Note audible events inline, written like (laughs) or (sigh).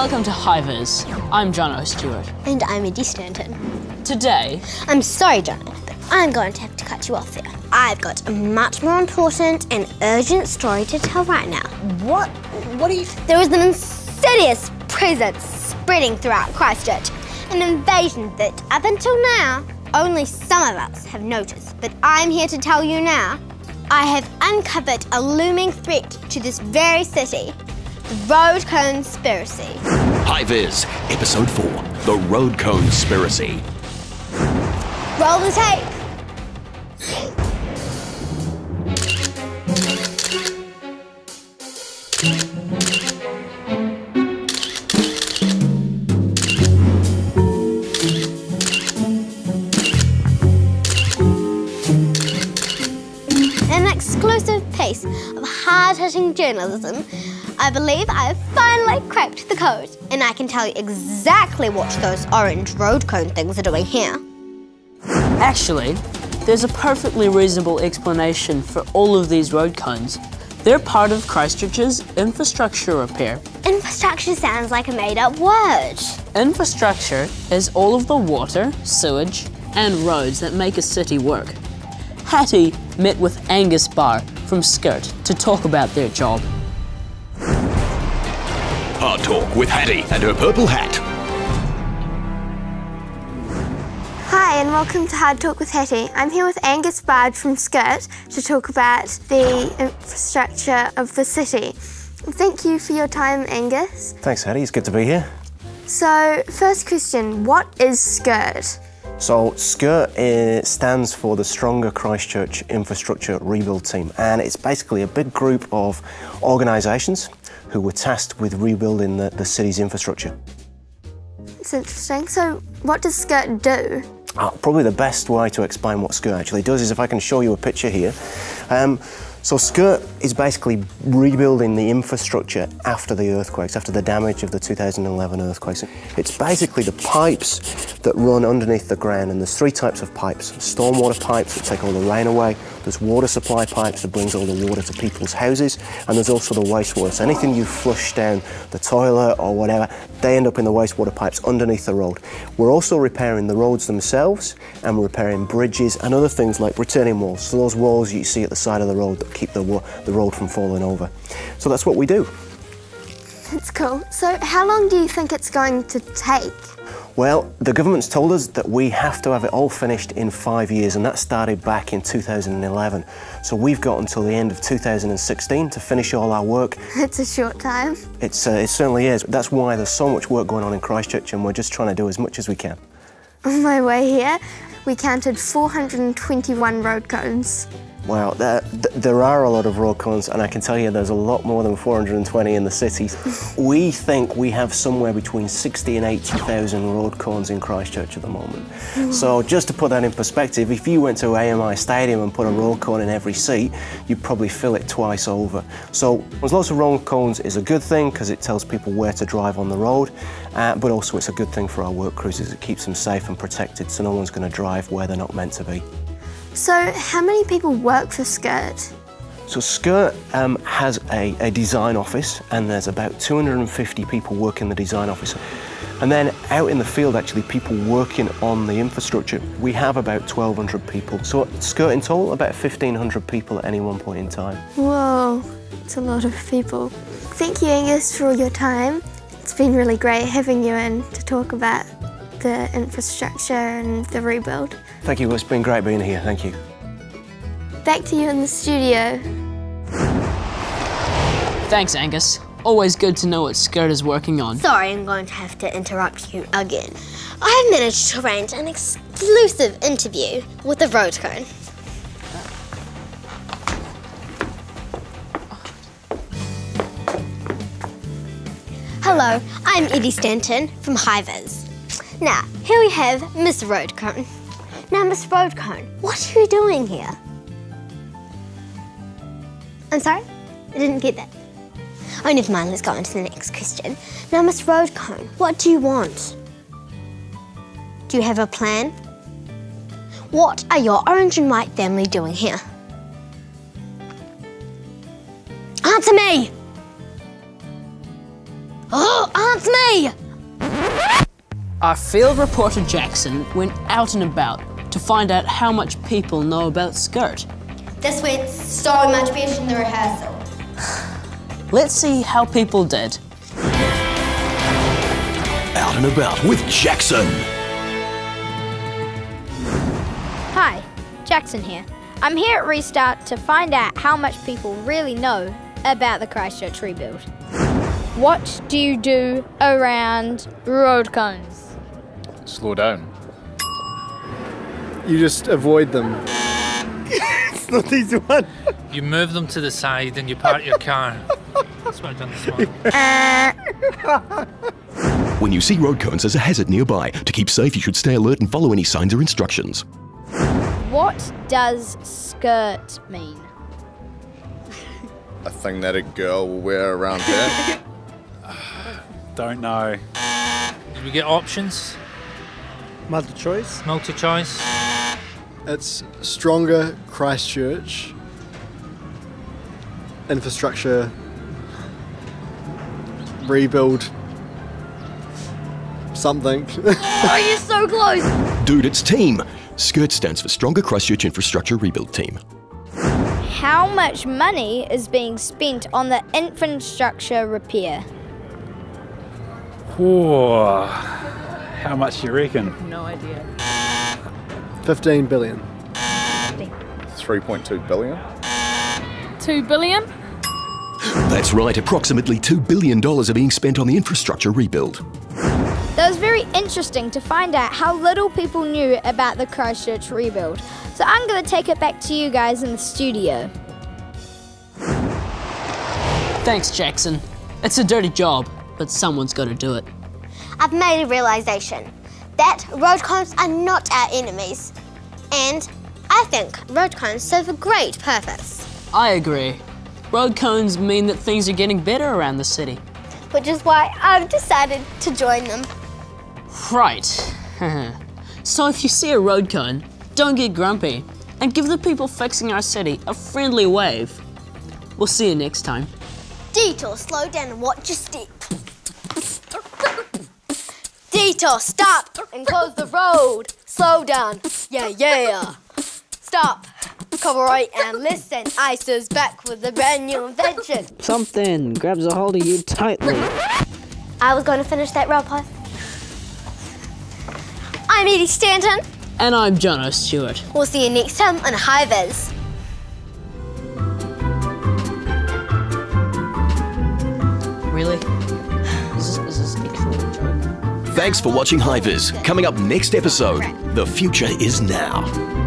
Welcome to Hi-Viz. I'm John Stewart. And I'm Eddie Stanton. Today, I'm sorry, John, but I'm going to have to cut you off there. I've got a much more important and urgent story to tell right now. what? What are you? There was an insidious presence spreading throughout Christchurch, an invasion that, up until now, only some of us have noticed. But I'm here to tell you now, I have uncovered a looming threat to this very city, Road Conspiracy. Hi-Viz, Episode 4 The Road Cone Spiracy. Roll the tape. An exclusive piece of hard-hitting journalism, I believe I have finally cracked the code, and I can tell you exactly what those orange road cone things are doing here. Actually, there's a perfectly reasonable explanation for all of these road cones. They're part of Christchurch's infrastructure repair. Infrastructure sounds like a made-up word. Infrastructure is all of the water, sewage, and roads that make a city work. Hattie met with Angus Barr from SCIRT to talk about their job. Hard Talk with Hattie and her purple hat. Hi, and welcome to Hard Talk with Hattie. I'm here with Angus Bard from SCIRT to talk about the infrastructure of the city. Thank you for your time, Angus. Thanks, Hattie. It's good to be here. So, first question what is SCIRT? So, SCIRT uh, stands for the Stronger Christchurch Infrastructure Rebuild Team, and it's basically a big group of organisations who were tasked with rebuilding the, the city's infrastructure. It's interesting. So, what does SCIRT do? Uh, probably the best way to explain what SCIRT actually does is if I can show you a picture here. Um, so SCIRT is basically rebuilding the infrastructure after the earthquakes, after the damage of the 2011 earthquakes. It's basically the pipes that run underneath the ground, and there's three types of pipes. Stormwater pipes that take all the rain away, there's water supply pipes that brings all the water to people's houses, and there's also the wastewater. So anything you flush down the toilet or whatever, they end up in the wastewater pipes underneath the road. We're also repairing the roads themselves, and we're repairing bridges and other things like retaining walls. So those walls you see at the side of the road that keep the, the road from falling over. So that's what we do. That's cool. So, how long do you think it's going to take? Well, the government's told us that we have to have it all finished in five years, and that started back in 2011. So we've got until the end of 2016 to finish all our work. (laughs) It's a short time. It's, uh, it certainly is. That's why there's so much work going on in Christchurch, and we're just trying to do as much as we can. On my way here, we counted 421 road cones. Wow, there, th- there are a lot of road cones, and I can tell you there's a lot more than 420 in the city. (laughs) we think we have somewhere between 60 and 80,000 road cones in Christchurch at the moment. So, just to put that in perspective, if you went to AMI Stadium and put a road cone in every seat, you'd probably fill it twice over. So, there's lots of road cones is a good thing because it tells people where to drive on the road, uh, but also it's a good thing for our work crews as it keeps them safe and protected so no one's going to drive where they're not meant to be. So, how many people work for SCIRT? So SCIRT um, has a, a design office and there's about 250 people working in the design office. And then out in the field, actually, people working on the infrastructure, we have about 1,200 people. So SCIRT in total, about 1,500 people at any one point in time. Whoa, it's a lot of people. Thank you, Angus, for all your time. It's been really great having you in to talk about the infrastructure and the rebuild. Thank you, it's been great being here, thank you. Back to you in the studio. Thanks, Angus. Always good to know what SCIRT is working on. Sorry, I'm going to have to interrupt you again. I've managed to arrange an exclusive interview with the road cone. Hello, I'm Eddie Stanton from Hi-Viz. Now, here we have Miss Roadcone. Now, Miss Roadcone, what are you doing here? I'm sorry? I didn't get that. Oh, never mind, let's go on to the next question. Now, Miss Roadcone, what do you want? Do you have a plan? What are your orange and white family doing here? Answer me! Oh, (gasps) answer me! Our field reporter Jackson went out and about to find out how much people know about SCIRT. This went so much better than the rehearsal. Let's see how people did. Out and about with Jackson. Hi, Jackson here. I'm here at Restart to find out how much people really know about the Christchurch rebuild. What do you do around road cones? Slow down. You just avoid them. it's not easy one. You move them to the side and you park your car. That's what I've done this morning. (laughs) When you see road cones, there's a hazard nearby. To keep safe, you should stay alert and follow any signs or instructions. What does SCIRT mean? A thing that a girl will wear around her. Don't know. Did we get options? Multiple choice. Multi choice? It's stronger Christchurch. Infrastructure. Rebuild. Something. (laughs) Oh, you're so close! Dude, it's team. SCIRT stands for Stronger Christchurch Infrastructure Rebuild Team. How much money is being spent on the infrastructure repair? Whoa. How much do you reckon? No idea. 15 billion. 3.2 billion. 2 billion? That's right, approximately $2 billion are being spent on the infrastructure rebuild. That was very interesting to find out how little people knew about the Christchurch rebuild. So I'm going to take it back to you guys in the studio. Thanks, Jackson. It's a dirty job, but someone's got to do it. I've made a realization that road cones are not our enemies. And I think road cones serve a great purpose, I agree. Road cones mean that things are getting better around the city. which is why I've decided to join them. Right. (laughs) so if you see a road cone, don't get grumpy and give the people fixing our city a friendly wave. We'll see you next time. Detour, slow down and watch your step. Detour, stop and close the road. Slow down. Yeah, yeah. Stop. Cover right and listen. Ice back with a brand new invention. Something grabs a hold of you tightly. I was going to finish that road path. I'm Eddie Stanton. And I'm Jono Stewart. We'll see you next time on Hi-Viz. Thanks for watching Vis. Coming up next episode, the future is now.